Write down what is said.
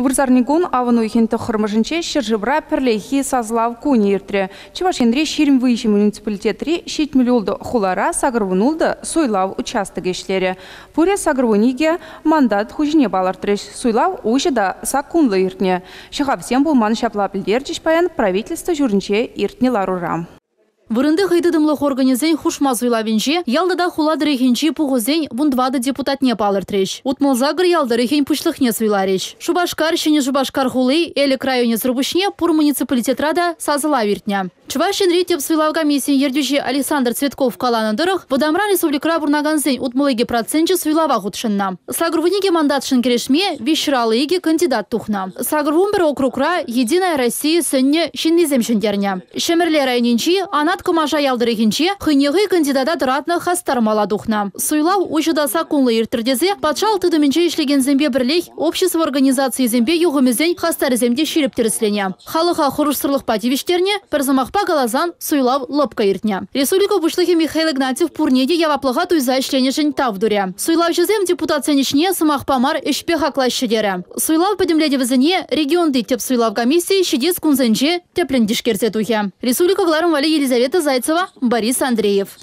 Вырзарнигун авану ихин тухырмышынче шыржыбра пірлейхи сазлав куни иртре. Чевашенре ширим выйши муниципалитетри щит миллиолды хулара сагрвунулды суйлав участок ишлері. Пуре сагрвуниге мандат хужине балартреш. Суйлав уши да сакунлы иртне. Шихавсем булман шапла пілдерчиш паян правительство жүрінче иртне ларурам. Вырынды хыйдыдымлық организен хушмаз уйлавинче, ялдада хула дырехинчи пуғызен бундвады депутатне палыртреш. Утмылзагыр ялдырехин пушлыхне свилареш. Шубашкар, шыне Шубашкар хулы, элі крайоне зрубышне пур муниципалитетрада сазыла виртня. Чувашин ритеп свилав комиссия ердюжи Александр Цветков каланындырых, Водамра республикра бурнаганзен утмылыге процентче свилава худшынна. Сагрвуниге мандат шынкерешме вишралыге кандидат тухна. Сагрвун бір округра Единая Россия сынне шиннизем шындерня. Шемерлер айнинчи анат кымаша ялдырыгинче хынеғы кандидата дыратны хастар маладухна. Суйлав ужыдаса кунлы иртірдезе патшал тыдымінче ишлеген зембе бірлех общество организации зембе юғымызен хастар земде ширіп тіріслене. Халыға пативиштерне перзамақпа галазан суйлав лопка иртня. Республика бушлыхи Михаил Игнатьев пурнеде яваплыға туйза ішленешін тавдуре. Суйлав жезем депутат сенешне сымақ памар ішпе хаклашшыдері. Суйлав пөдімледі візіне регионды теп суйлав комиссии шедес кунзенже теплендишкерзе тухе. Республика Гларым Вали Елизавета Зайцева, Борис Андреев.